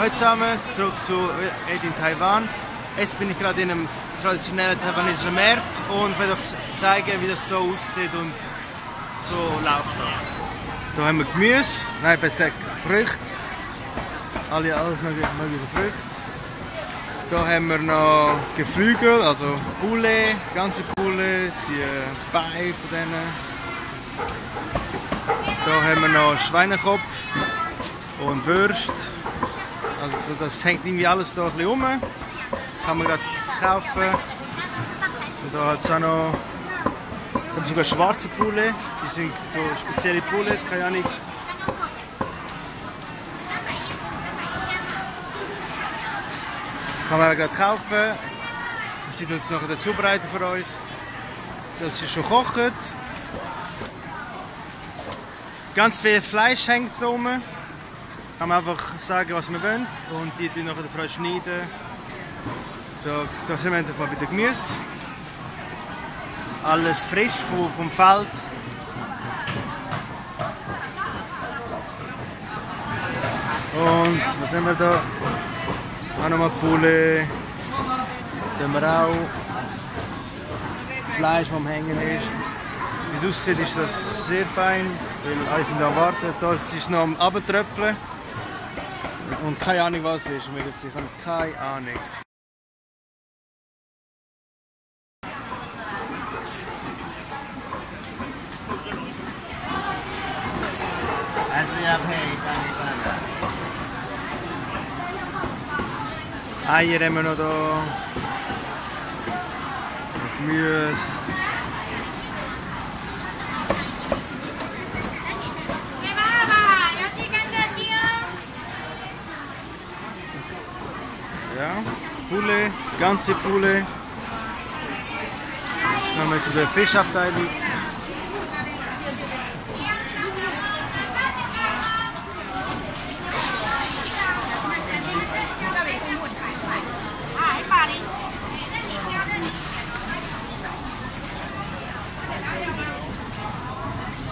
Hallo zusammen, zurück zu Ed in Taiwan. Jetzt bin ich gerade in einem traditionellen taiwanesischen Markt und werde euch zeigen, wie das hier aussieht und so läuft. Hier haben wir Gemüse, nein, besser Früchte. Alle, alles mögliche, Früchte. Hier haben wir noch Geflügel, also Poulet, ganze Poulet, die Beine von denen. Hier haben wir noch Schweinekopf und Würst. Also das hängt irgendwie alles hier ein bisschen rum. Kann man gerade kaufen. Und da hat es auch noch haben sogar schwarze Poulet. Die sind so spezielle Poulets, keine Ahnung. Kann man gerade kaufen. Das sind uns nachher zubereiten für uns. Das ist schon gekocht. Ganz viel Fleisch hängt so rum. Kann man einfach sagen, was wir wollen. Und die tun nachher dafür schneiden. So, da sind wir endlich mal den Gemüse. Alles frisch vom, Feld. Und was haben wir da? Auch nochmal Poulet. Da haben wir auch Fleisch, das am Hängen ist. Wie es aussieht, ist das sehr fein, weil alle sind am Warten. Das ist noch am Abtröpfeln. Und keine Ahnung, was es ist. Ich habe keine Ahnung. Eier haben wir noch da. Gemüse. Ja, Poulet, ganze Poulet. Jetzt kommen wir zu der Fischabteilung.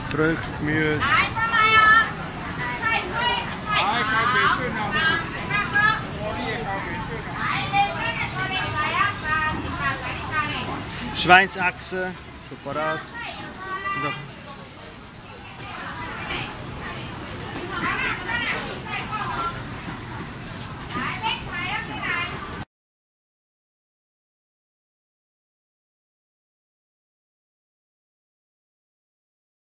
Früchte, Gemüse. Schweinsachse, separat.